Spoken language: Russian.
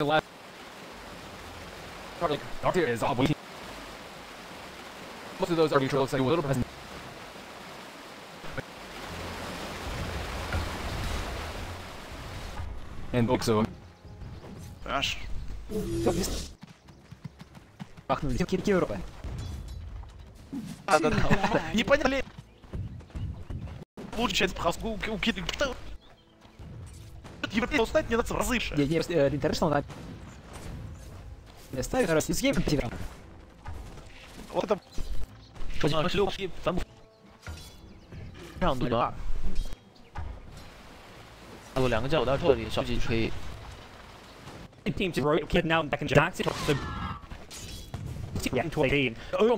last like Doctor is off waiting. Most of those are neutral, so a little present. And also, Понимаешь? Махнули. Кирки Европы. Да, да, да. Не поняли. Лучше часть пхавку у Киты. Европейцы узнать не надо в разы же. Не, не, э, International на... Не ставит раз из гейм компьютера. Вот это 我想十六批反哺这样读的。有两个叫我到这里，小姐就可以 team to rotate now back in Jackson. So yeah, 2018. Overall,